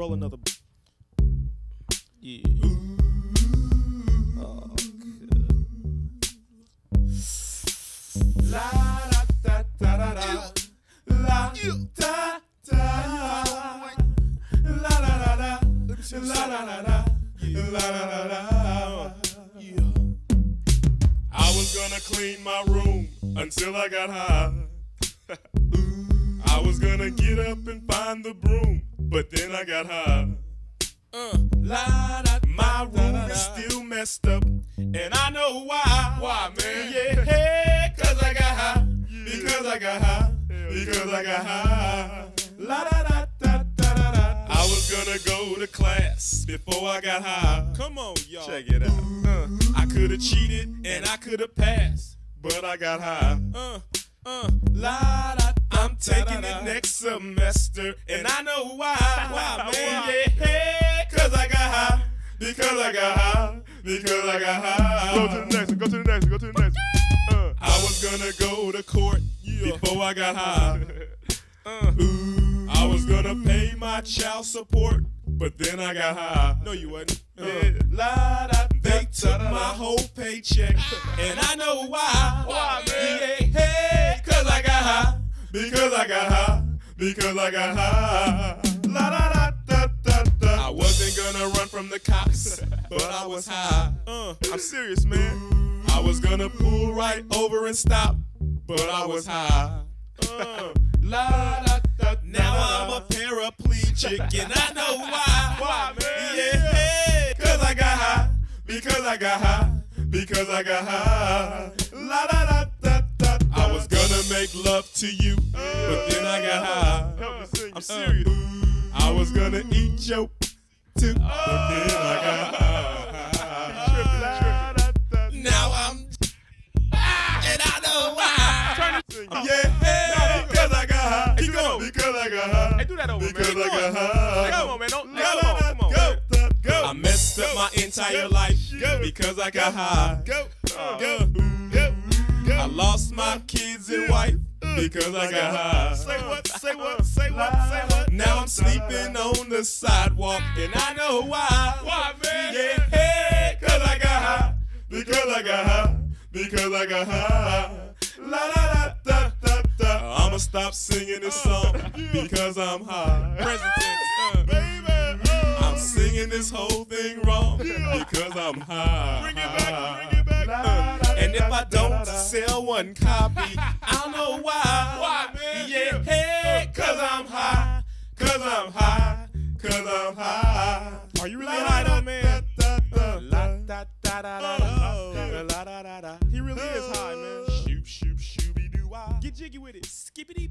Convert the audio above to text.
roll another. Yeah. Oh. I was gonna clean my room until I got high. I was gonna get up and find the broom, but then I got high. Uh, la, da, my room is still messed up, and I know why. Why, man? Yeah, hey, cause I got high. Because I got high. Because I got high. La da da da da da da. I was gonna go to class before I got high. Come on, y'all. Check it out. Uh, I could have cheated and I could have passed, but I got high. Uh, uh. La da. Taking it next semester, and I know why. Why, man? Yeah, hey, cause I got high. Because I got high. Because I got high. Go to the next one. Go to the next one. Go to the next one. Uh, I was gonna go to court before I got high. Uh. Ooh, I was gonna pay my child support, but then I got high. No, you wasn't. Uh. Yeah. La, da, they took my whole paycheck, and I know why. Why, man? Yeah, hey, cause I got high. Because I got high. Because I got high. La da da da da da. I wasn't gonna run from the cops, but I was high. Uh, I'm serious, man. I was gonna pull right over and stop, but I was high. Uh, la, da, da, now I'm a paraplegic and I know why. Why, man? Yeah, cause I got high. Because I got high. Because I got high. Love to you, but then I got high. help me sing. I'm uh, serious. I was gonna eat your too, but then I got high. Now I'm and I know why. Yeah, because I got high. Keep going. Because I got high. Hey, do that over, man. Because I got high. Come on, man. Don't, Go, come on, come on. go, go. I messed up my entire life because I got high. Go. Go, go, go. I lost my kids and wife because I got high. Say what? Say what? Say what? Say what? Now I'm sleeping on the sidewalk and I know why. Why, man? Yeah, hey, cause I got high. Because I got high. Because I got high. La da da da da da. I'ma stop singing this song because I'm high. Present tense. Uh. Baby. I'm singing this whole thing wrong because I'm high. Bring it back. Bring it back. And if I don't sell one copy, I don't know why. Why, man? Yeah, hey, cause I'm high. Cause I'm high. Cause I'm high. Are you really high though, man? He really is high, man. Shoop, shoop, shooby doo. Get jiggy with it. Skippity.